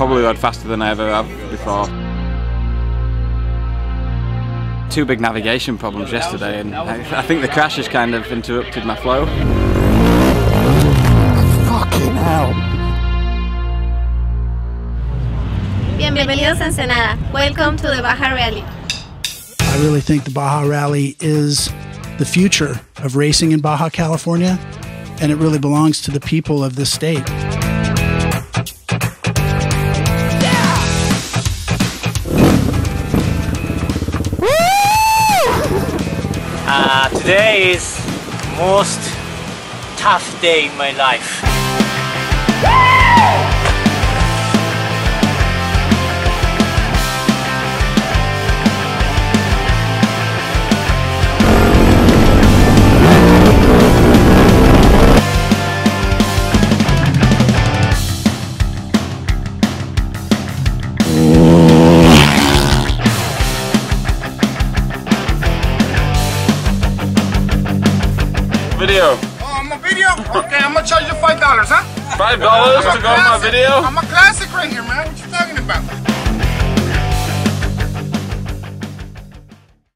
probably rode faster than I ever have before. Two big navigation problems yesterday and I, I think the crash has kind of interrupted my flow. Fucking hell. Bienvenidos a Ensenada. Welcome to the Baja Rally. I really think the Baja Rally is the future of racing in Baja California, and it really belongs to the people of this state. Uh, today is most tough day in my life. Video. Oh, I'm a video? Okay, I'm gonna charge you five dollars, huh? Five dollars to go on my video? I'm a classic right here, man. What you talking about?